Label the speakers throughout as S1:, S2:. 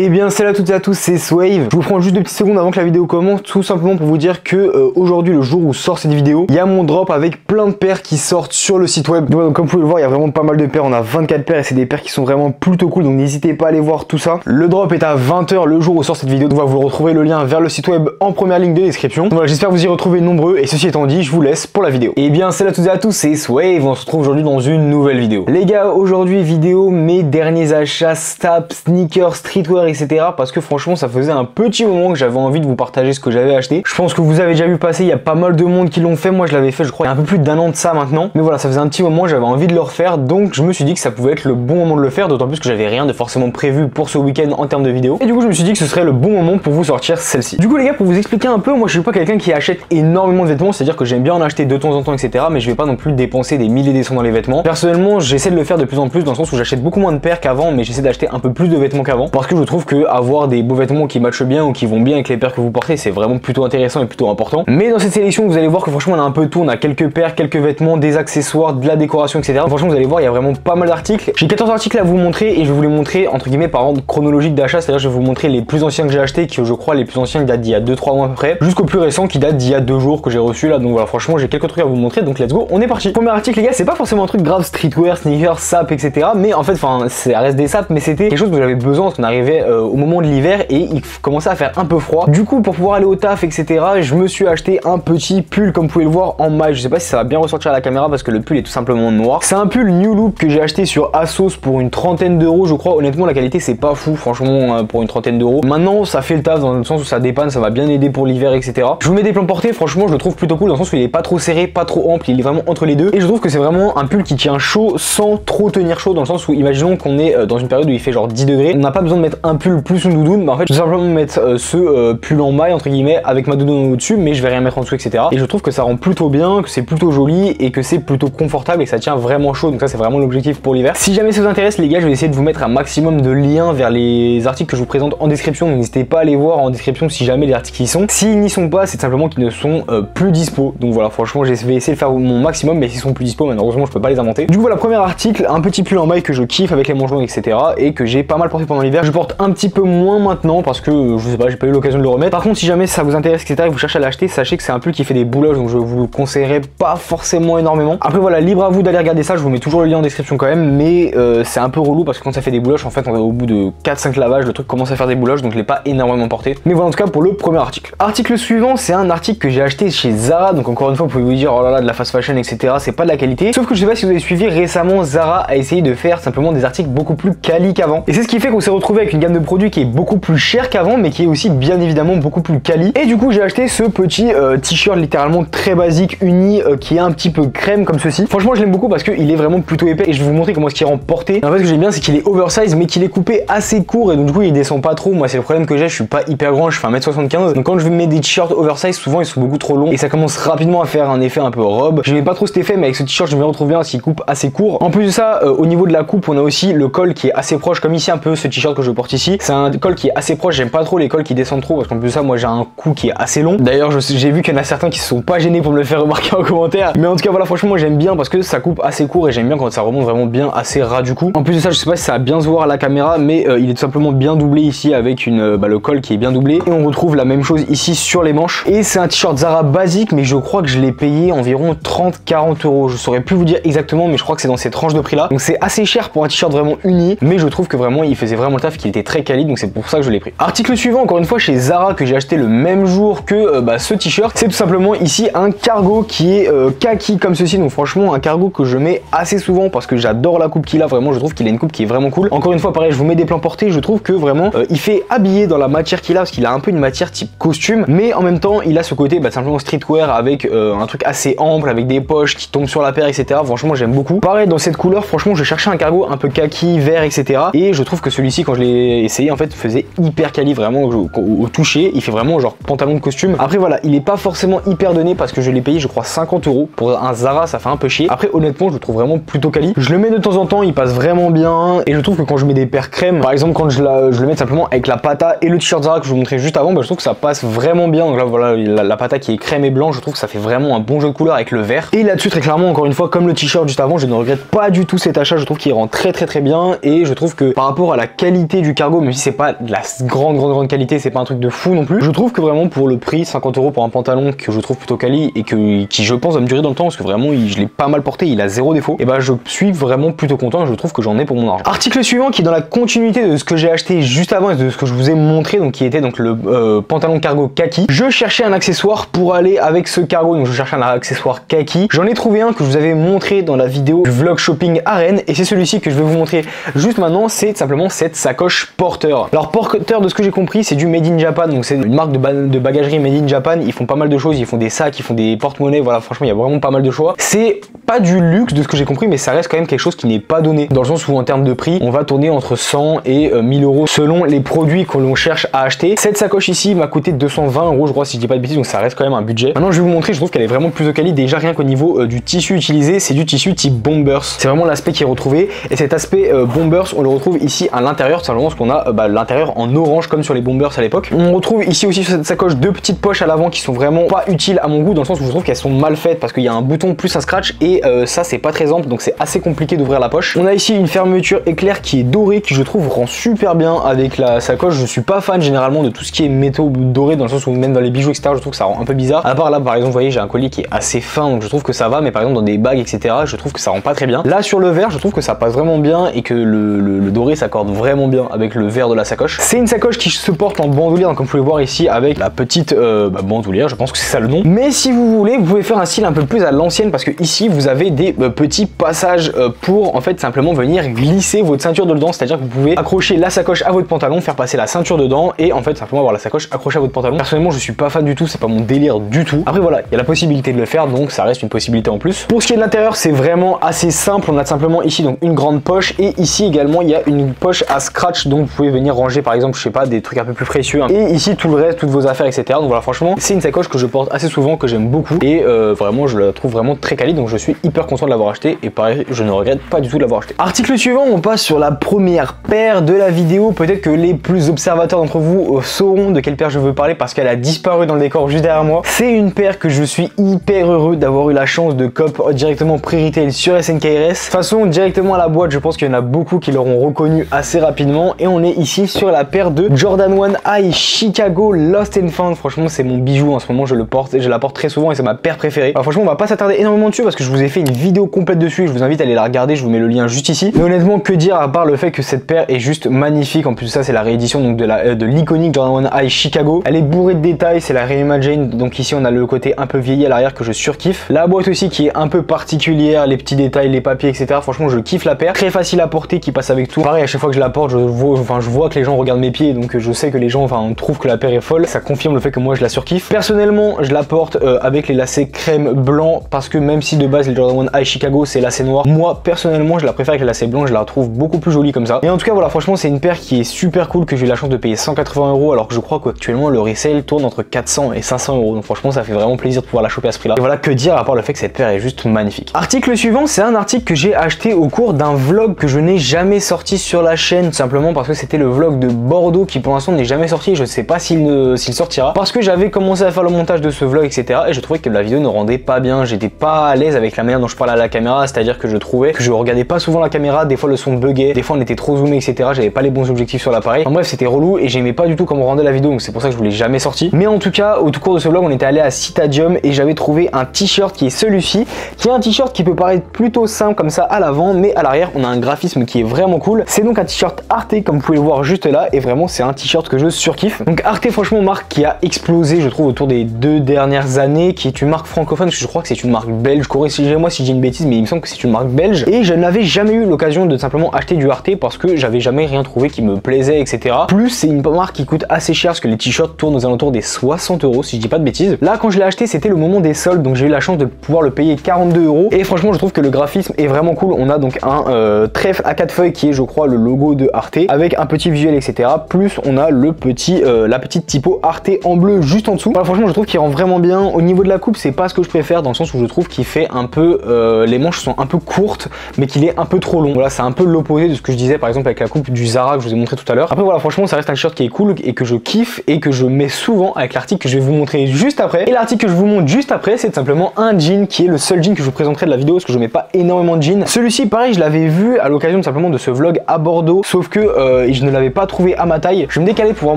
S1: Eh bien salut à toutes et à tous, c'est Swave. Je vous prends juste deux petites secondes avant que la vidéo commence, tout simplement pour vous dire que euh, aujourd'hui, le jour où sort cette vidéo, il y a mon drop avec plein de paires qui sortent sur le site web. Donc, comme vous pouvez le voir, il y a vraiment pas mal de paires, on a 24 paires et c'est des paires qui sont vraiment plutôt cool, donc n'hésitez pas à aller voir tout ça. Le drop est à 20h le jour où sort cette vidéo, donc voilà, vous retrouverez le lien vers le site web en première ligne de description. Donc voilà, j'espère vous y retrouver nombreux et ceci étant dit, je vous laisse pour la vidéo. Eh bien salut à toutes et à tous, c'est Swave, on se retrouve aujourd'hui dans une nouvelle vidéo. Les gars, aujourd'hui vidéo mes derniers achats, stap, sneakers, streetwear, etc. Parce que franchement, ça faisait un petit moment que j'avais envie de vous partager ce que j'avais acheté. Je pense que vous avez déjà vu passer, il y a pas mal de monde qui l'ont fait. Moi, je l'avais fait, je crois, il y a un peu plus d'un an de ça maintenant. Mais voilà, ça faisait un petit moment, j'avais envie de le refaire. Donc, je me suis dit que ça pouvait être le bon moment de le faire. D'autant plus que j'avais rien de forcément prévu pour ce week-end en termes de vidéos. Et du coup, je me suis dit que ce serait le bon moment pour vous sortir celle-ci. Du coup, les gars, pour vous expliquer un peu, moi, je suis pas quelqu'un qui achète énormément de vêtements. C'est-à-dire que j'aime bien en acheter de temps en temps, etc. Mais je vais pas non plus dépenser des milliers des cents dans les vêtements. Personnellement, j'essaie de le faire de plus en plus dans le sens où j'achète beaucoup moins de paires qu'avant, mais j'essaie d'acheter un peu plus de vêtements qu'avant. Parce que je trouve que avoir des beaux vêtements qui matchent bien ou qui vont bien avec les paires que vous portez, c'est vraiment plutôt intéressant et plutôt important. Mais dans cette sélection, vous allez voir que franchement, on a un peu tout. On a quelques paires, quelques vêtements, des accessoires, de la décoration, etc. Franchement, vous allez voir, il y a vraiment pas mal d'articles. J'ai 14 articles à vous montrer et je vais vous les montrer entre guillemets par ordre chronologique d'achat. C'est-à-dire, je vais vous montrer les plus anciens que j'ai achetés, qui je crois les plus anciens qui datent d'il y a 2-3 mois à peu près, jusqu'au plus récent qui date d'il y a 2 jours que j'ai reçu là. Donc voilà, franchement, j'ai quelques trucs à vous montrer. Donc let's go, on est parti. Premier article, les gars, c'est pas forcément un truc grave streetwear, sneakers, sap, etc. Mais en fait, enfin, ça reste des saps, mais c'était quelque chose que j'avais besoin parce qu'on arrivait euh, au moment de l'hiver et il commençait à faire un peu froid. Du coup, pour pouvoir aller au taf, etc., je me suis acheté un petit pull, comme vous pouvez le voir, en maille. Je sais pas si ça va bien ressortir à la caméra parce que le pull est tout simplement noir. C'est un pull New Look que j'ai acheté sur Asos pour une trentaine d'euros, je crois. Honnêtement, la qualité, c'est pas fou, franchement, euh, pour une trentaine d'euros. Maintenant, ça fait le taf dans le sens où ça dépanne, ça va bien aider pour l'hiver, etc. Je vous mets des plans portés, franchement, je le trouve plutôt cool dans le sens où il est pas trop serré, pas trop ample, il est vraiment entre les deux. Et je trouve que c'est vraiment un pull qui tient chaud sans trop tenir chaud, dans le sens où, imaginons qu'on est euh, dans une période où il fait genre 10 degrés, on n'a pas besoin de mettre un pull plus une doudoune, mais en fait, tout simplement mettre euh, ce pull en maille, entre guillemets, avec ma doudoune au-dessus, mais je vais rien mettre en dessous, etc. Et je trouve que ça rend plutôt bien, que c'est plutôt joli et que c'est plutôt confortable et que ça tient vraiment chaud. Donc ça, c'est vraiment l'objectif pour l'hiver. Si jamais ça vous intéresse, les gars, je vais essayer de vous mettre un maximum de liens vers les articles que je vous présente en description. N'hésitez pas à les voir en description si jamais les articles y sont. S'ils n'y sont pas, c'est simplement qu'ils ne sont euh, plus dispo. Donc voilà, franchement, je vais essayer de faire mon maximum, mais s'ils sont plus dispo, malheureusement, je peux pas les inventer. Du coup, voilà, premier article, un petit pull en maille que je kiffe avec les manches etc. et que j'ai pas mal porté pendant l'hiver. Je porte un petit peu moins maintenant parce que je sais pas, j'ai pas eu l'occasion de le remettre. Par contre, si jamais ça vous intéresse, etc. et vous cherchez à l'acheter, sachez que c'est un pull qui fait des bouloges, donc je vous le conseillerais pas forcément énormément. Après voilà, libre à vous d'aller regarder ça, je vous mets toujours le lien en description quand même, mais euh, c'est un peu relou parce que quand ça fait des bouloches, en fait, on est au bout de 4-5 lavages, le truc commence à faire des bouloches, donc je l'ai pas énormément porté. Mais voilà en tout cas pour le premier article. Article suivant, c'est un article que j'ai acheté chez Zara, donc encore une fois, vous pouvez vous dire, oh là là, de la fast fashion, etc. C'est pas de la qualité. Sauf que je sais pas si vous avez suivi récemment, Zara a essayé de faire simplement des articles beaucoup plus quali qu'avant. Et c'est ce qui fait qu'on s'est retrouvé avec une gamme de produits qui est beaucoup plus cher qu'avant, mais qui est aussi bien évidemment beaucoup plus quali. Et du coup, j'ai acheté ce petit euh, t-shirt littéralement très basique, uni, euh, qui est un petit peu crème comme ceci. Franchement, je l'aime beaucoup parce qu'il est vraiment plutôt épais et je vais vous montrer comment est-ce qu'il rend porté. En fait, ce que j'aime bien, c'est qu'il est oversize, mais qu'il est coupé assez court et donc du coup, il descend pas trop. Moi, c'est le problème que j'ai, je suis pas hyper grand, je fais 1m75. Donc quand je mets des t-shirts oversize, souvent ils sont beaucoup trop longs et ça commence rapidement à faire un effet un peu robe. Je n'ai pas trop cet effet, mais avec ce t-shirt, je me retrouve bien s'il coupe assez court. En plus de ça, euh, au niveau de la coupe, on a aussi le col qui est assez proche, comme ici un peu ce t-shirt que je porte ici. C'est un col qui est assez proche. J'aime pas trop les cols qui descendent trop parce qu'en plus ça, moi j'ai un cou qui est assez long. D'ailleurs, j'ai vu qu'il y en a certains qui se sont pas gênés pour me le faire remarquer en commentaire. Mais en tout cas, voilà, franchement, j'aime bien parce que ça coupe assez court et j'aime bien quand ça remonte vraiment bien assez ras du coup. En plus de ça, je sais pas si ça va bien se voir à la caméra, mais euh, il est tout simplement bien doublé ici avec une, euh, bah, le col qui est bien doublé. Et on retrouve la même chose ici sur les manches. Et c'est un t-shirt Zara basique, mais je crois que je l'ai payé environ 30-40 euros. Je saurais plus vous dire exactement, mais je crois que c'est dans ces tranches de prix là. Donc c'est assez cher pour un t-shirt vraiment uni, mais je trouve que vraiment il faisait vraiment le taf, qu'il était très quali, donc c'est pour ça que je l'ai pris. Article suivant, encore une fois chez Zara que j'ai acheté le même jour que euh, bah, ce t-shirt, c'est tout simplement ici un cargo qui est kaki comme ceci. Donc franchement un cargo que je mets assez souvent parce que j'adore la coupe qu'il a. Vraiment, je trouve qu'il a une coupe qui est vraiment cool. Encore une fois, pareil, je vous mets des plans portés. Je trouve que vraiment euh, il fait habiller dans la matière qu'il a parce qu'il a un peu une matière type costume, mais en même temps, il a ce côté bah, simplement streetwear avec euh, un truc assez ample, avec des poches qui tombent sur la paire, etc. Franchement, j'aime beaucoup. Pareil, dans cette couleur, franchement, je cherchais un cargo un peu kaki, vert, etc. Et je trouve que celui-ci, quand je l'ai essayé, en fait, faisait hyper quali vraiment au, toucher. Il fait vraiment genre pantalon de costume. Après, voilà, il est pas forcément hyper donné parce que je l'ai payé, je crois, 50 euros. Pour un Zara, ça fait un peu chier. Après, honnêtement, je le trouve vraiment plutôt quali. Je le mets de temps en temps, il passe vraiment bien. Et je trouve que quand je mets des paires crème, par exemple, quand je, la, je le mets simplement avec la pata et le t-shirt Zara que je vous montrais juste avant, bah, je trouve que ça passe vraiment bien. Donc là, voilà, la, pata qui est crème et blanc, je trouve que ça fait vraiment un bon jeu de couleur avec le vert. Et là-dessus, très clairement, encore une fois, comme le t-shirt juste avant, je ne regrette pas du tout cet achat. Je trouve qu'il rend très très très bien. Et je trouve que par rapport à la qualité du cargo cargo, même si c'est pas de la grande, grande, grande qualité, c'est pas un truc de fou non plus. Je trouve que vraiment pour le prix, 50 euros pour un pantalon que je trouve plutôt quali et que, qui je pense va me durer dans le temps parce que vraiment je l'ai pas mal porté, il a zéro défaut, et bah je suis vraiment plutôt content je trouve que j'en ai pour mon argent. Article suivant qui est dans la continuité de ce que j'ai acheté juste avant et de ce que je vous ai montré, donc qui était donc le euh, pantalon cargo kaki. Je cherchais un accessoire pour aller avec ce cargo, donc je cherchais un accessoire kaki. J'en ai trouvé un que je vous avais montré dans la vidéo du vlog shopping à Rennes et c'est celui-ci que je vais vous montrer juste maintenant, c'est simplement cette sacoche porteur. Alors porteur de ce que j'ai compris, c'est du made in Japan, donc c'est une marque de, bagagerie made in Japan. Ils font pas mal de choses, ils font des sacs, ils font des porte-monnaies, voilà, franchement, il y a vraiment pas mal de choix. C'est pas du luxe de ce que j'ai compris, mais ça reste quand même quelque chose qui n'est pas donné. Dans le sens où en termes de prix, on va tourner entre 100 et 1000 euh, euros selon les produits que l'on cherche à acheter. Cette sacoche ici m'a coûté 220 euros, je crois, si je dis pas de bêtises, donc ça reste quand même un budget. Maintenant, je vais vous montrer, je trouve qu'elle est vraiment plus de qualité. Déjà, rien qu'au niveau euh, du tissu utilisé, c'est du tissu type Bombers. C'est vraiment l'aspect qui est retrouvé. Et cet aspect euh, Bombers, on le retrouve ici à l'intérieur, simplement parce qu'on a bah, l'intérieur en orange comme sur les Bombers à l'époque. On retrouve ici aussi sur cette sacoche deux petites poches à l'avant qui sont vraiment pas utiles à mon goût, dans le sens où je trouve qu'elles sont mal faites parce qu'il y a un bouton plus un scratch et ça, c'est pas très ample, donc c'est assez compliqué d'ouvrir la poche. On a ici une fermeture éclair qui est dorée, qui je trouve rend super bien avec la sacoche. Je suis pas fan généralement de tout ce qui est métaux dorés, dans le sens où même dans les bijoux, etc., je trouve que ça rend un peu bizarre. À part là, par exemple, vous voyez, j'ai un collier qui est assez fin, donc je trouve que ça va, mais par exemple dans des bagues, etc., je trouve que ça rend pas très bien. Là, sur le verre, je trouve que ça passe vraiment bien et que le, doré s'accorde vraiment bien avec le verre de la sacoche. C'est une sacoche qui se porte en bandoulière, donc comme vous pouvez voir ici avec la petite euh, bah, bandoulière, je pense que c'est ça le nom. Mais si vous voulez, vous pouvez faire un style un peu plus à l'ancienne parce que ici, vous avez des euh, petits passages euh, pour en fait simplement venir glisser votre ceinture dedans, c'est-à-dire que vous pouvez accrocher la sacoche à votre pantalon, faire passer la ceinture dedans et en fait simplement avoir la sacoche accrochée à votre pantalon. Personnellement, je suis pas fan du tout, c'est pas mon délire du tout. Après voilà, il y a la possibilité de le faire, donc ça reste une possibilité en plus. Pour ce qui est de l'intérieur, c'est vraiment assez simple. On a simplement ici donc une grande poche et ici également il y a une poche à scratch, donc vous pouvez venir ranger par exemple, je sais pas, des trucs un peu plus précieux. Hein. Et ici tout le reste, toutes vos affaires, etc. Donc voilà, franchement, c'est une sacoche que je porte assez souvent, que j'aime beaucoup et euh, vraiment je la trouve vraiment très quali, donc je suis hyper content de l'avoir acheté et pareil, je ne regrette pas du tout de l'avoir acheté. Article suivant, on passe sur la première paire de la vidéo. Peut-être que les plus observateurs d'entre vous euh, sauront de quelle paire je veux parler parce qu'elle a disparu dans le décor juste derrière moi. C'est une paire que je suis hyper heureux d'avoir eu la chance de cop directement pré-retail sur SNKRS. De toute façon, directement à la boîte, je pense qu'il y en a beaucoup qui l'auront reconnu assez rapidement. Et on est ici sur la paire de Jordan 1 High Chicago Lost and Found. Franchement, c'est mon bijou en ce moment. Je le porte et je la porte très souvent et c'est ma paire préférée. Alors franchement, on va pas s'attarder énormément dessus parce que je vous ai fait une vidéo complète dessus. Je vous invite à aller la regarder. Je vous mets le lien juste ici. Mais honnêtement, que dire à part le fait que cette paire est juste magnifique. En plus de ça, c'est la réédition donc de euh, l'iconique Jordan 1 High Chicago. Elle est bourrée de détails. C'est la Reimagine. Donc ici, on a le côté un peu vieilli à l'arrière que je surkiffe. La boîte aussi qui est un peu particulière. Les petits détails, les papiers, etc. Franchement, je kiffe la paire. Très facile à porter, qui passe avec tout. Pareil, à chaque fois que je la porte, je enfin, je vois que les gens regardent mes pieds. Donc je sais que les gens, enfin, trouvent que la paire est folle. Ça confirme le fait que moi, je la surkiffe. Personnellement, je la porte euh, avec les lacets crème blanc parce que même si de base les Jordan 1 High Chicago c'est lacets noir, moi personnellement je la préfère avec les lacets blancs, je la trouve beaucoup plus jolie comme ça. Et en tout cas voilà, franchement c'est une paire qui est super cool que j'ai eu la chance de payer 180 euros alors que je crois qu'actuellement le resale tourne entre 400 et 500 euros. Donc franchement ça fait vraiment plaisir de pouvoir la choper à ce prix là. Et voilà que dire à part le fait que cette paire est juste magnifique. Article suivant, c'est un article que j'ai acheté au cours d'un vlog que je n'ai jamais sorti sur la chaîne simplement parce c'était le vlog de Bordeaux qui pour l'instant n'est jamais sorti. Je sais pas s'il sortira parce que j'avais commencé à faire le montage de ce vlog etc et je trouvais que la vidéo ne rendait pas bien. J'étais pas à l'aise avec la manière dont je parlais à la caméra, c'est-à-dire que je trouvais que je regardais pas souvent la caméra, des fois le son buguait, des fois on était trop zoomé, etc. J'avais pas les bons objectifs sur l'appareil. En bref, c'était relou et j'aimais pas du tout comment rendait la vidéo, donc c'est pour ça que je voulais jamais sorti. Mais en tout cas, au tout cours de ce vlog, on était allé à Citadium et j'avais trouvé un t-shirt qui est celui-ci, qui est un t-shirt qui peut paraître plutôt simple comme ça à l'avant, mais à l'arrière, on a un graphisme qui est vraiment cool. C'est donc un t-shirt Arte, comme vous pouvez le voir juste là, et vraiment c'est un t-shirt que je surkiffe. Donc Arte, franchement, marque qui a explosé, je trouve, autour des deux dernières années, qui est une marque francophone, parce que je crois que c'est une marque belge. Corrigez-moi si j'ai une bêtise, mais il me semble que c'est une marque belge. Et je n'avais jamais eu l'occasion de simplement acheter du Arte parce que j'avais jamais rien trouvé qui me plaisait, etc. Plus, c'est une marque qui coûte assez cher parce que les t-shirts tournent aux alentours des 60 euros, si je dis pas de bêtises. Là, quand je l'ai acheté, c'était le moment des soldes, donc j'ai eu la chance de pouvoir le payer 42 euros. Et franchement, je trouve que le graphisme est vraiment cool. On a donc un euh, trèfle à quatre feuilles qui est, je crois, le logo de Arte avec un petit visuel, etc. Plus, on a le petit, euh, la petite typo Arte en bleu juste en dessous. franchement, je trouve qu'il rend vraiment bien. Au niveau de la coupe, c'est pas ce que je préfère dans le sens où je trouve qu'il fait un peu euh, les manches sont un peu courtes, mais qu'il est un peu trop long. Voilà, c'est un peu l'opposé de ce que je disais par exemple avec la coupe du Zara que je vous ai montré tout à l'heure. Après voilà, franchement, ça reste un t-shirt qui est cool et que je kiffe et que je mets souvent avec l'article que je vais vous montrer juste après. Et l'article que je vous montre juste après, c'est simplement un jean qui est le seul jean que je vous présenterai de la vidéo parce que je mets pas énormément de jeans. Celui-ci, pareil, je l'avais vu à l'occasion simplement de ce vlog à Bordeaux, sauf que euh, je ne l'avais pas trouvé à ma taille. Je me décaler pour pouvoir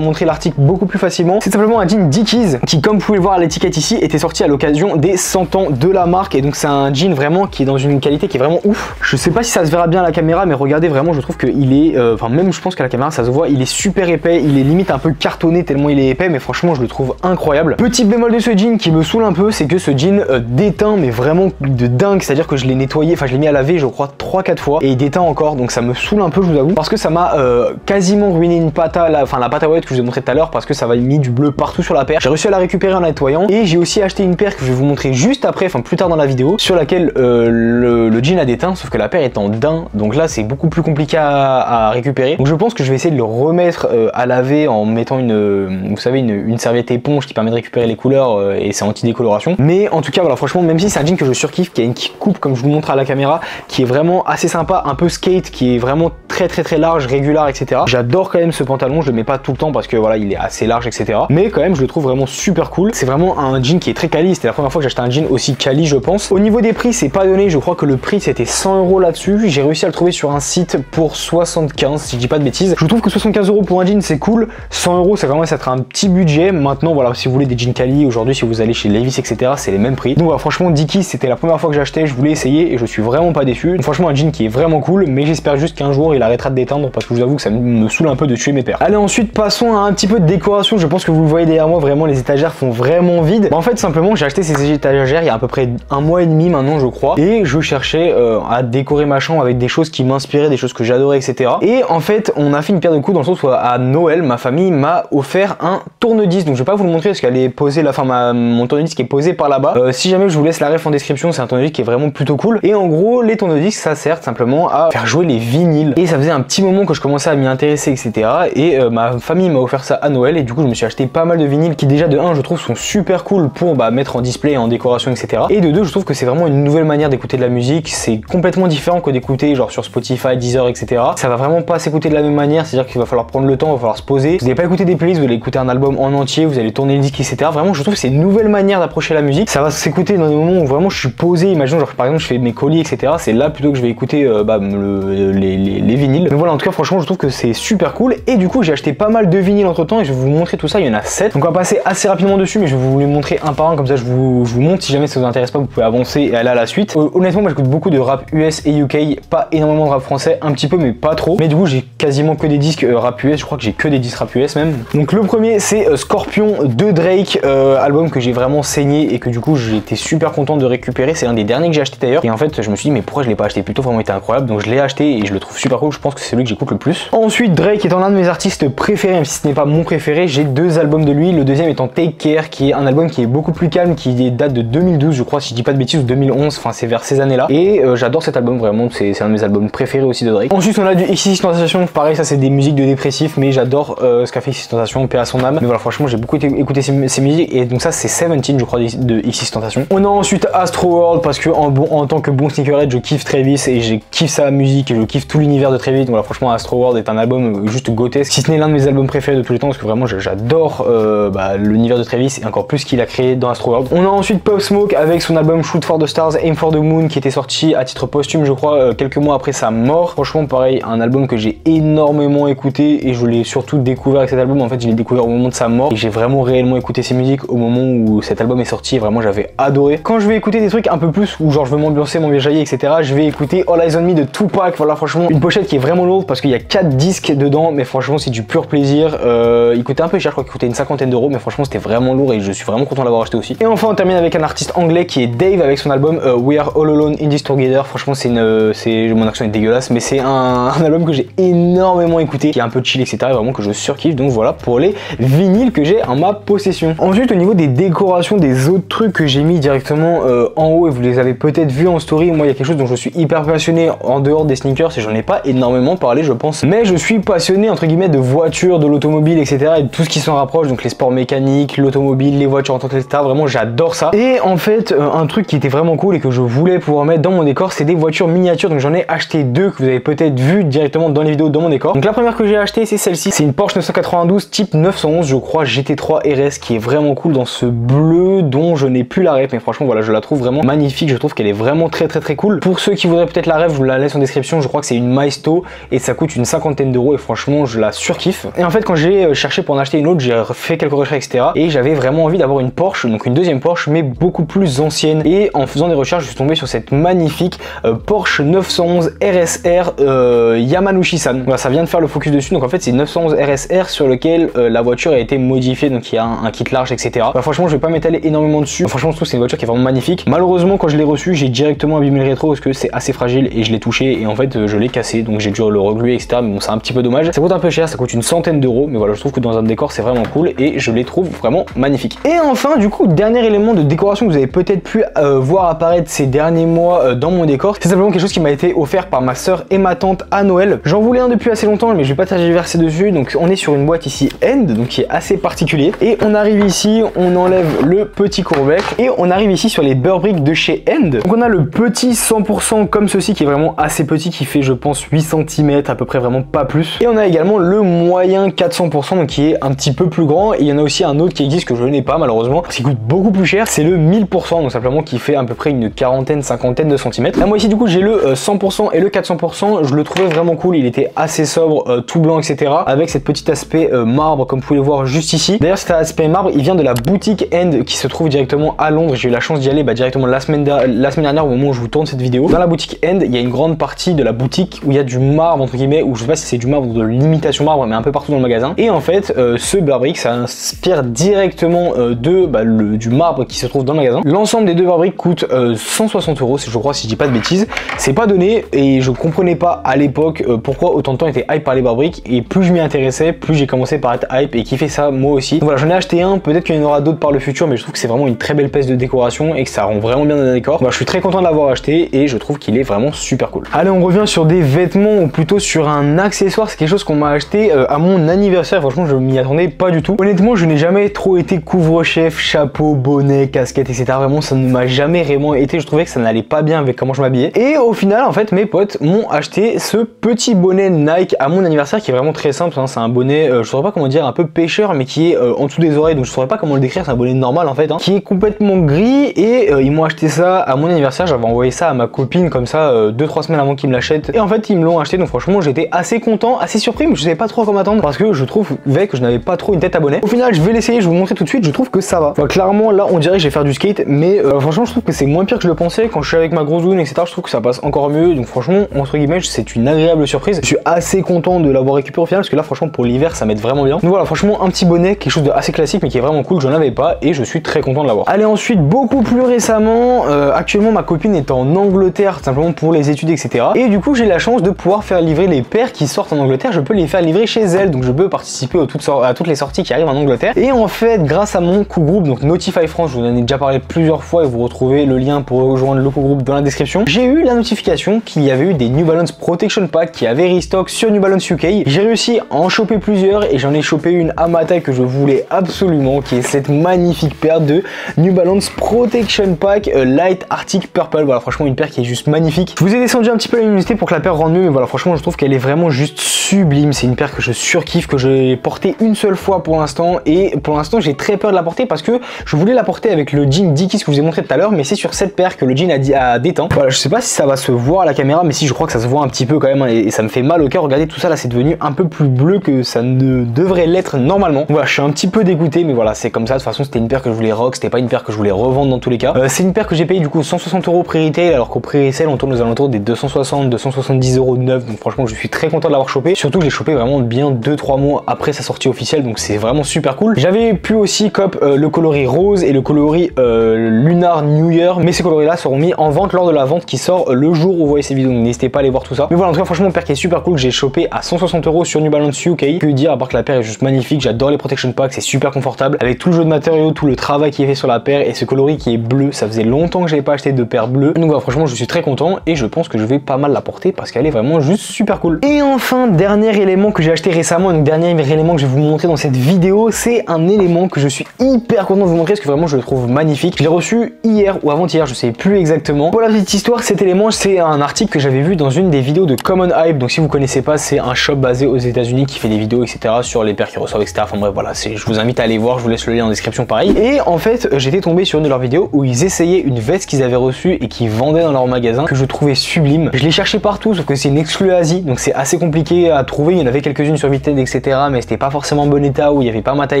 S1: montrer l'article beaucoup plus facilement. C'est simplement un jean Dickies qui, comme vous pouvez le voir à l'étiquette ici, était sorti à l'occasion des 100 ans de la marque. Et donc c'est un jean vraiment qui est dans une qualité qui est vraiment ouf. Je sais pas si ça se verra bien à la caméra, mais regardez vraiment, je trouve qu'il est, euh, enfin même je pense qu'à la caméra ça se voit, il est super épais, il est limite un peu cartonné tellement il est épais, mais franchement je le trouve incroyable. Petit bémol de ce jean qui me saoule un peu, c'est que ce jean euh, déteint, mais vraiment de dingue, c'est-à-dire que je l'ai nettoyé, enfin je l'ai mis à laver, je crois 3-4 fois, et il déteint encore, donc ça me saoule un peu, je vous avoue, parce que ça m'a euh, quasiment ruiné une pâte à, la, enfin la pâte à que je vous ai montré tout à l'heure, parce que ça va mis du bleu partout sur la paire. J'ai réussi à la récupérer en nettoyant, et j'ai aussi acheté une paire que je vais vous montrer juste après, enfin plus tard dans la vidéo, sur laquelle euh, le, jean a déteint, sauf que la paire est en daim, donc là c'est beaucoup plus compliqué à, récupérer. Donc je pense que je vais essayer de le remettre euh, à laver en mettant une, vous savez, une, serviette éponge qui permet de récupérer les couleurs et c'est anti-décoloration. Mais en tout cas, voilà, franchement, même si c'est un jean que je surkiffe, qui a une coupe comme je vous montre à la caméra, qui est vraiment assez sympa, un peu skate, qui est vraiment très très très large, régulier, J'adore quand même ce pantalon, je le mets pas tout le temps parce que voilà, il est assez large, etc. Mais quand même, je le trouve vraiment super cool. C'est vraiment un jean qui est très quali. C'était la première fois que j'achetais un jean aussi quali, je pense. Au niveau des prix, c'est pas donné. Je crois que le prix c'était 100 euros là-dessus. J'ai réussi à le trouver sur un site pour 75, si je dis pas de bêtises. Je trouve que 75 euros pour un jean, c'est cool. 100 euros, ça commence à être un petit budget. Maintenant, voilà, si vous voulez des jeans quali aujourd'hui, si vous allez chez Levi's, etc., c'est les mêmes prix. Donc voilà, franchement, Dickies, c'était la première fois que j'achetais. Je voulais essayer et je suis vraiment pas déçu. franchement, un jean qui est vraiment cool, mais j'espère juste qu'un jour il arrêtera de déteindre parce que je vous avoue que ça me saoule un peu de tuer mes pères. Allez, ensuite, passons à un petit peu de décoration. Je pense que vous le voyez derrière moi, vraiment, les étagères font vraiment vide. Bah, en fait, simplement, j'ai acheté ces étagères il y a à peu près un mois et demi maintenant, je crois. Et je cherchais euh, à décorer ma chambre avec des choses qui m'inspiraient, des choses que j'adorais, etc. Et en fait, on a fait une pierre de coups dans le sens où à Noël, ma famille m'a offert un tourne-disque. Donc, je vais pas vous le montrer parce qu'elle est posée, la fin, ma, mon tourne-disque est posé par là-bas. Euh, si jamais je vous laisse la ref en description, c'est un tourne-disque qui est vraiment plutôt cool. Et en gros, les tourne-disques, ça sert simplement à faire jouer les vinyles. Et ça faisait un petit moment que je commençais à m'y intéresser, etc. Et euh, ma famille m'a offert ça à Noël. Et du coup, je me suis acheté pas mal de vinyles qui, déjà, de 1, je trouve, sont super cool pour bah, mettre en display, en décoration, etc. Et de 2, je trouve que c'est vraiment une nouvelle manière d'écouter de la musique. C'est complètement différent que d'écouter, genre sur Spotify, Deezer, etc. Ça va vraiment pas s'écouter de la même manière. C'est-à-dire qu'il va falloir prendre le temps, il va falloir se poser. Vous n'allez pas écouter des playlists, vous allez écouter un album en entier, vous allez tourner le disque, etc. Vraiment, je trouve que c'est une nouvelle manière d'approcher la musique. Ça va s'écouter dans des moments où vraiment je suis posé. Imaginons, genre, par exemple, je fais mes colis, etc. C'est là plutôt que je vais écouter euh, bah, les, vinyles. Mais voilà, en tout cas, franchement, je trouve que c'est super cool. Et du coup, j'ai acheté pas mal de vinyles entre temps et je vais vous montrer tout ça. Il y en a 7. Donc, on va passer assez rapidement dessus, mais je vais vous les montrer un par un. Comme ça, je vous, je montre. Si jamais ça vous intéresse pas, vous pouvez avancer et aller à la suite. Euh, honnêtement, moi, j'écoute beaucoup de rap US et UK. Pas énormément de rap français, un petit peu, mais pas trop. Mais du coup, j'ai quasiment que des disques euh, rap US. Je crois que j'ai que des disques rap US même. Donc, le premier, c'est Scorpion de Drake, album que j'ai vraiment saigné et que du coup, été super content de récupérer. C'est l'un des derniers que j'ai acheté d'ailleurs. Et en fait, je me suis dit, mais pourquoi je l'ai pas acheté plutôt Vraiment, été incroyable. Donc, je l'ai acheté et je le trouve super cool. Je pense que c'est celui que j'écoute le plus. Ensuite, Drake étant l'un de mes artistes préférés, même si ce n'est pas mon préféré, j'ai deux albums de lui. Le deuxième étant Take Care, qui est un album qui est beaucoup plus calme, qui date de 2012, je crois, si je dis pas de bêtises, ou 2011. Enfin, c'est vers ces années-là. Et euh, j'adore cet album vraiment. C'est un de mes albums préférés aussi de Drake. Ensuite, on a du XXX Tentation. Pareil, ça c'est des musiques de dépressif, mais j'adore euh, ce qu'a fait XXX Tentation, paix à son âme. Mais voilà, franchement, j'ai beaucoup écouté ces, musiques. Et donc ça, c'est 17, je crois, de XXX Tentation. On a ensuite Astro World parce que en, bon, en tant que bon sneakerhead, je kiffe Travis et je kiffe sa musique et je kiffe tout l'univers de Travis. Donc voilà, franchement, Astro World est un album juste grotesque, si ce n'est l'un de mes albums préférés de tous les temps, parce que vraiment j'adore euh, bah, l'univers de Travis et encore plus qu'il a créé dans Astro World. On a ensuite Pop Smoke avec son album Shoot for the Stars, Aim for the Moon, qui était sorti à titre posthume, je crois, euh, quelques mois après sa mort. Franchement, pareil, un album que j'ai énormément écouté et je l'ai surtout découvert avec cet album. En fait, je l'ai découvert au moment de sa mort et j'ai vraiment réellement écouté ses musiques au moment où cet album est sorti. vraiment, j'avais adoré. Quand je vais écouter des trucs un peu plus où genre je veux m'ambiancer, m'enviager, etc., je vais écouter All Eyes on Me de Tupac. Voilà, franchement, une pochette qui est vraiment lourde parce qu'il y a 4 disques dedans, mais franchement, c'est du pur plaisir. Euh, il coûtait un peu cher, je crois qu'il coûtait une cinquantaine d'euros, mais franchement, c'était vraiment lourd et je suis vraiment content de l'avoir acheté aussi. Et enfin, on termine avec un artiste anglais qui est Dave avec son album euh, We Are All Alone in This Together. Franchement, c'est une, c'est mon action est dégueulasse, mais c'est un, album que j'ai énormément écouté, qui est un peu chill, etc. Et vraiment que je surkiffe. Donc voilà pour les vinyles que j'ai en ma possession. Ensuite, au niveau des décorations, des autres trucs que j'ai mis directement euh, en haut et vous les avez peut-être vus en story, moi il y a quelque chose dont je suis hyper passionné en dehors des sneakers et j'en ai pas énormément parlé, je pense. Mais je suis passionné entre guillemets de voitures, de l'automobile, etc. et de tout ce qui s'en rapproche, donc les sports mécaniques, l'automobile, les voitures en tant que etc. Vraiment, j'adore ça. Et en fait, euh, un truc qui était vraiment cool et que je voulais pouvoir mettre dans mon décor, c'est des voitures miniatures. Donc j'en ai acheté deux que vous avez peut-être vu directement dans les vidéos dans mon décor. Donc la première que j'ai acheté, c'est celle-ci. C'est une Porsche 992 type 911, je crois, GT3 RS, qui est vraiment cool dans ce bleu dont je n'ai plus la rêve. Mais franchement, voilà, je la trouve vraiment magnifique. Je trouve qu'elle est vraiment très très très cool. Pour ceux qui voudraient peut-être la rêve, je vous la laisse en description. Je crois que c'est une Maisto et ça coûte une d'euros. Et franchement, je la surkiffe. Et en fait, quand j'ai euh, cherché pour en acheter une autre, j'ai fait quelques recherches, etc. Et j'avais vraiment envie d'avoir une Porsche, donc une deuxième Porsche, mais beaucoup plus ancienne. Et en faisant des recherches, je suis tombé sur cette magnifique euh, Porsche 911 RSR euh, Yamanouchi-san. Voilà, ça vient de faire le focus dessus. Donc en fait, c'est 911 RSR sur lequel euh, la voiture a été modifiée. Donc il y a un, kit large, etc. Bah, franchement, je vais pas m'étaler énormément dessus. franchement, je trouve c'est une voiture qui est vraiment magnifique. Malheureusement, quand je l'ai reçu, j'ai directement abîmé le rétro parce que c'est assez fragile et je l'ai touché et en fait, je l'ai cassé. Donc j'ai dû le regluer, etc. bon, c'est un petit peu dommage. Ça coûte un peu cher, ça coûte une centaine d'euros. Mais voilà, je trouve que dans un décor, c'est vraiment cool et je les trouve vraiment magnifiques. Et enfin, du coup, dernier élément de décoration que vous avez peut-être pu euh, voir apparaître ces derniers mois euh, dans mon décor, c'est simplement quelque chose qui m'a été offert par ma soeur et ma tante à Noël. J'en voulais un depuis assez longtemps, mais je vais pas tergiverser dessus. Donc on est sur une boîte ici End, donc qui est assez particulier. Et on arrive ici, on enlève le petit courbec et on arrive ici sur les Burbrick de chez End. Donc on a le petit 100% comme ceci qui est vraiment assez petit, qui fait je pense 8 cm à peu près, vraiment pas plus. Et on a également le moyen 400% donc qui est un petit peu plus grand. Et il y en a aussi un autre qui existe que je n'ai pas malheureusement, qui coûte beaucoup plus cher. C'est le 1000%, donc simplement qui fait à peu près une quarantaine, cinquantaine de centimètres. Là moi ici du coup j'ai le 100% euh, et le 400%. Je le trouvais vraiment cool, il était assez sobre, euh, tout blanc, etc. Avec cette petite aspect euh, marbre comme vous pouvez le voir juste ici. D'ailleurs cet aspect marbre il vient de la boutique End qui se trouve directement à Londres. J'ai eu la chance d'y aller bah, directement la semaine, la semaine dernière au moment où je vous tourne cette vidéo. Dans la boutique End, il y a une grande partie de la boutique où il y a du marbre entre guillemets, ou je pas si c'est du marbre ou de l'imitation marbre, mais un peu partout dans le magasin. Et en fait, ce Burberry, ça inspire directement de bah, le, du marbre qui se trouve dans le magasin. L'ensemble des deux Burberry coûte 160 euros, je crois, si je dis pas de bêtises. C'est pas donné et je comprenais pas à l'époque euh, pourquoi autant de temps était hype par les Burberry et plus je m'y intéressais, plus j'ai commencé par être hype et kiffer ça moi aussi. Voilà, j'en ai acheté un, peut-être qu'il y en aura d'autres par le futur, mais je trouve que c'est vraiment une très belle pièce de décoration et que ça rend vraiment bien dans un décor. je suis très content de l'avoir acheté et je trouve qu'il est vraiment super cool. Allez, on revient sur des vêtements ou plutôt sur un accessoire. C'est quelque chose qu'on m'a acheté euh, à mon anniversaire. Franchement, je m'y attendais pas du tout. Honnêtement, je n'ai jamais trop été couvre-chef, chapeau, bonnet, casquette, etc. Vraiment, ça ne m'a jamais vraiment été. Je trouvais que ça n'allait pas bien avec comment je m'habillais. Et au final, en fait, mes potes m'ont acheté ce petit bonnet Nike à mon anniversaire qui est vraiment très simple. Hein. C'est un bonnet, euh, je saurais pas comment dire, un peu pêcheur, mais qui est euh, en dessous des oreilles. Donc je saurais pas comment le décrire. C'est un bonnet normal en fait, hein, qui est complètement gris. Et euh, ils m'ont acheté ça à mon anniversaire. J'avais envoyé ça à ma copine comme ça 2-3 semaines avant qu'ils me l'achètent. Et en fait, ils me l'ont acheté. Donc franchement, j'étais assez content, assez surpris, mais je savais pas trop comment attendre parce que je trouve que je n'avais pas trop une tête à bonnet. Au final, je vais l'essayer. Je vous montrer tout de suite. Je trouve que ça va. clairement, là, on dirait que je vais faire du skate, mais franchement, je trouve que c'est moins pire que je le pensais. Quand je suis avec ma grosse zone, etc., je trouve que ça passe encore mieux. Donc franchement, entre guillemets, c'est une agréable surprise. Je suis assez content de l'avoir récupéré au final parce que là, franchement, pour l'hiver, ça m'aide vraiment bien. Donc voilà, franchement, un petit bonnet, quelque chose de assez classique mais qui est vraiment cool. J'en avais pas et je suis très content de l'avoir. Allez, ensuite, beaucoup plus récemment, euh, actuellement, ma copine est en Angleterre simplement pour les études, etc. Et du coup, j'ai la chance de pouvoir faire livrer les paires qui sortent en Angleterre. Je peux les faire livrer chez elle, donc je peux participer à toutes, à toutes les sorties qui arrivent en Angleterre. Et en fait, grâce à mon coup groupe, donc Notify France, je vous en ai déjà parlé plusieurs fois et vous retrouvez le lien pour rejoindre le coup groupe dans la description. J'ai eu la notification qu'il y avait eu des New Balance Protection Pack qui avaient restock sur New Balance UK. J'ai réussi à en choper plusieurs et j'en ai chopé une à ma taille que je voulais absolument, qui est cette magnifique paire de New Balance Protection Pack euh, Light Arctic Purple. Voilà, franchement, une paire qui est juste magnifique. Je vous ai descendu un petit peu la luminosité pour que la paire rende mieux, mais voilà, franchement, je trouve qu'elle est vraiment juste sublime. C'est une paire que je surkiffe, que j'ai portée une seule fois pour l'instant et pour l'instant, j'ai très peur de la porter parce que je voulais la porter avec le jean Dickies que je vous ai montré tout à l'heure, mais c'est sur cette paire que le jean a, à déteint. Voilà, je sais pas si ça va se voir à la caméra, mais si je crois que ça se voit un petit peu quand même et, ça me fait mal au cœur. Regardez tout ça là, c'est devenu un peu plus bleu que ça ne devrait l'être normalement. Voilà, je suis un petit peu dégoûté, mais voilà, c'est comme ça. De toute façon, c'était une paire que je voulais rock, c'était pas une paire que je voulais revendre dans tous les cas. Euh, c'est une paire que j'ai payé du coup 160 euros prix retail, alors qu'au prix resell on tourne aux alentours des 260, 270 euros neuf. Donc franchement, je suis très content de l'avoir chopé. Surtout que j'ai chopé vraiment bien 2-3 mois après sa sortie officielle, donc c'est vraiment super cool. J'avais pu aussi cop euh, le coloris rose et le coloris euh, lunar New Year, mais ces coloris là seront mis en vente lors de la vente qui sort le jour où vous voyez ces vidéos. Donc n'hésitez pas à aller voir tout ça. Mais voilà, en tout cas, franchement, paire qui est super cool cool. J'ai chopé à 160 euros sur New Balance UK. Que dire à part que la paire est juste magnifique. J'adore les protection packs, c'est super confortable. Avec tout le jeu de matériaux, tout le travail qui est fait sur la paire et ce coloris qui est bleu. Ça faisait longtemps que j'avais pas acheté de paire bleue. Donc voilà, franchement, je suis très content et je pense que je vais pas mal la porter parce qu'elle est vraiment juste super cool. Et enfin, dernier élément que j'ai acheté récemment, donc dernier élément que je vais vous montrer dans cette vidéo, c'est un élément que je suis hyper content de vous montrer parce que vraiment je le trouve magnifique. Je l'ai reçu hier ou avant-hier, je sais plus exactement. Pour la petite histoire, cet élément, c'est un article que j'avais vu dans une des vidéos de Common Hype. Donc si vous connaissez pas, c'est un shop basé aux États-Unis qui fait des vidéos, etc. sur les paires qui reçoivent, etc. Enfin bref, voilà, je vous invite à aller voir, je vous laisse le lien en description pareil. Et en fait, j'étais tombé sur une de leurs vidéos où ils essayaient une veste qu'ils avaient reçue et qu'ils vendaient dans leur magasin que je trouvais sublime. Je l'ai cherché partout, sauf que c'est une exclu Asie, donc c'est assez compliqué à trouver. Il y en avait quelques-unes sur Vinted, etc. Mais c'était pas forcément bon état, où il y avait pas ma taille,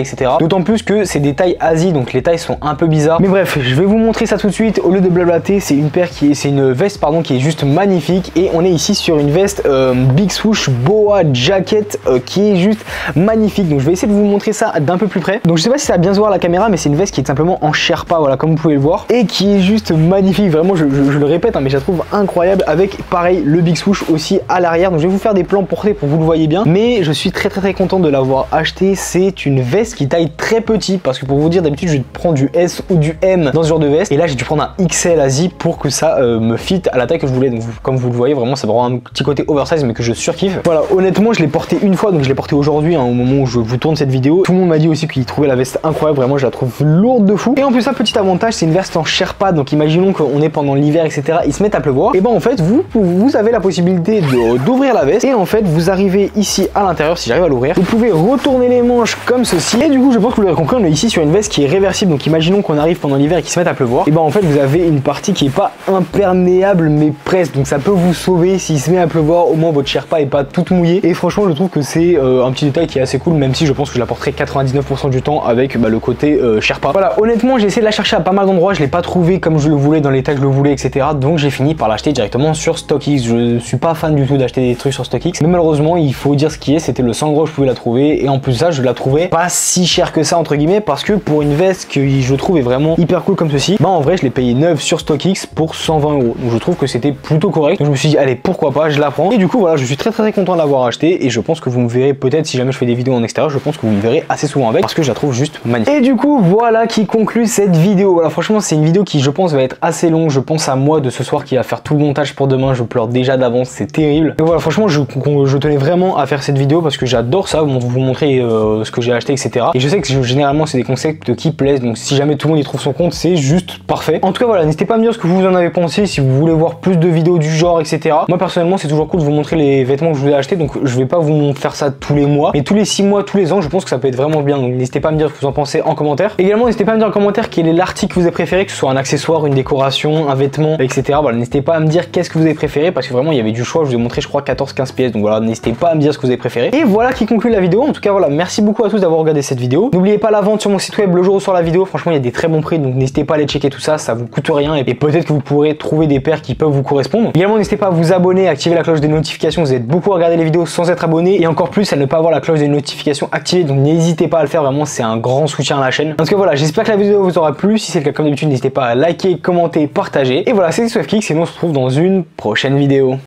S1: etc. D'autant plus que c'est des tailles Asie, donc les tailles sont un peu bizarres. Mais bref, je vais vous montrer ça tout de suite. Au lieu de blablater, c'est une paire qui est, c'est une veste pardon qui est juste magnifique et on est ici sur une veste euh, Big Swoosh Boa Jacket euh, qui est juste magnifique. Donc je vais essayer de vous montrer ça d'un peu plus près. Donc je sais pas si ça va bien se voir à la caméra, mais c'est une veste qui est simplement en Sherpa, voilà comme vous pouvez le voir et qui est juste magnifique. Vraiment, je, le répète, hein, mais je la trouve incroyable avec pareil le Big Swoosh aussi à l'arrière. Donc je vais vous faire des plans portés pour vous le voyez bien, mais je suis très très très content de l'avoir acheté. C'est une veste qui taille très petit parce que pour vous dire d'habitude je prends du S ou du M dans ce genre de veste et là j'ai dû prendre un XL Asie pour que ça euh, me fit à la taille que je voulais. Donc comme vous le voyez, vraiment c'est vraiment un petit côté oversize mais que je surkiffe. Voilà, honnêtement je l'ai porté une fois donc je l'ai porté aujourd'hui hein, au moment où je vous tourne cette vidéo. Tout le monde m'a dit aussi qu'il trouvait la veste incroyable, vraiment je la trouve lourde de fou. Et en plus un petit avantage, c'est une veste en Sherpa donc imaginons qu'on est pendant l'hiver etc. Ils se mettent à pleuvoir. Et ben en fait vous, vous avez la possibilité d'ouvrir la veste et en fait vous arrivez ici à l'intérieur si j'arrive à l'ouvrir. Vous pouvez retourner les manches comme ceci. Et du coup je pense que vous l'avez compris on est ici sur une veste qui est réversible. Donc imaginons qu'on arrive pendant l'hiver et qu'il se met à pleuvoir. Et ben en fait vous avez une partie qui est pas imperméable mais presque. Donc ça peut vous sauver s'il se met à pleuvoir. Au moins votre Sherpa est pas toute mouillée. Et franchement je trouve que c'est euh, un petit détail qui est assez cool même si je pense que je la porterai 99% du temps avec bah, le côté euh, Sherpa. Voilà. Honnêtement j'ai essayé de la chercher à pas mal d'endroits. Je l'ai pas trouvé comme je le voulais dans l'état que je le voulais etc donc j'ai fini par l'acheter directement sur StockX. Je suis pas fan du tout d'acheter des trucs sur StockX, mais malheureusement, il faut dire ce qui est, c'était le 100 gros, je pouvais la trouver, et en plus ça, je la trouvais pas si cher que ça, entre guillemets, parce que pour une veste que je trouve est vraiment hyper cool comme ceci, bah en vrai, je l'ai payé neuve sur StockX pour 120 euros. Donc je trouve que c'était plutôt correct. Donc je me suis dit, allez, pourquoi pas, je la prends. Et du coup, voilà, je suis très très, content de l'avoir acheté, et je pense que vous me verrez peut-être si jamais je fais des vidéos en extérieur, je pense que vous me verrez assez souvent avec, parce que je la trouve juste magnifique. Et du coup, voilà qui conclut cette vidéo. Voilà, franchement, c'est une vidéo qui, je pense, va être assez longue. Je pense à moi de ce soir qui va faire tout le montage pour demain. Je pleure déjà d'avance, c'est terrible. Et voilà, franchement, je, je, tenais vraiment à faire cette vidéo parce que j'adore ça, vous montrer euh, ce que j'ai acheté, etc. Et je sais que généralement, c'est des concepts qui plaisent, donc si jamais tout le monde y trouve son compte, c'est juste parfait. En tout cas, voilà, n'hésitez pas à me dire ce que vous en avez pensé, si vous voulez voir plus de vidéos du genre, etc. Moi, personnellement, c'est toujours cool de vous montrer les vêtements que je vous ai achetés, donc je vais pas vous faire ça tous les mois, mais tous les 6 mois, tous les ans, je pense que ça peut être vraiment bien. Donc n'hésitez pas à me dire ce que vous en pensez en commentaire. Également, n'hésitez pas à me dire en commentaire quel est l'article que vous avez préféré, que ce soit un accessoire, une décoration, un vêtement, etc. Voilà, n'hésitez pas à me dire qu'est-ce que vous avez préféré parce que vraiment il y avait du choix. Je vous ai montré, je crois, 14-15 Donc voilà, n'hésitez pas à me dire ce que vous avez préféré. Et voilà qui conclut la vidéo. En tout cas, voilà, merci beaucoup à tous d'avoir regardé cette vidéo. N'oubliez pas la vente sur mon site web le jour où sort la vidéo. Franchement, il y a des très bons prix, donc n'hésitez pas à aller checker tout ça. Ça vous coûte rien et peut-être que vous pourrez trouver des paires qui peuvent vous correspondre. Également, n'hésitez pas à vous abonner, activer la cloche des notifications. Vous êtes beaucoup à regarder les vidéos sans être abonné et encore plus à ne pas avoir la cloche des notifications activée. Donc n'hésitez pas à le faire. Vraiment, c'est un grand soutien à la chaîne. En tout cas, voilà, j'espère que la vidéo vous aura plu. Si c'est le cas, comme d'habitude, n'hésitez pas à liker, commenter, partager. Et voilà, c'était SwiftKick nous on se retrouve dans une prochaine vidéo.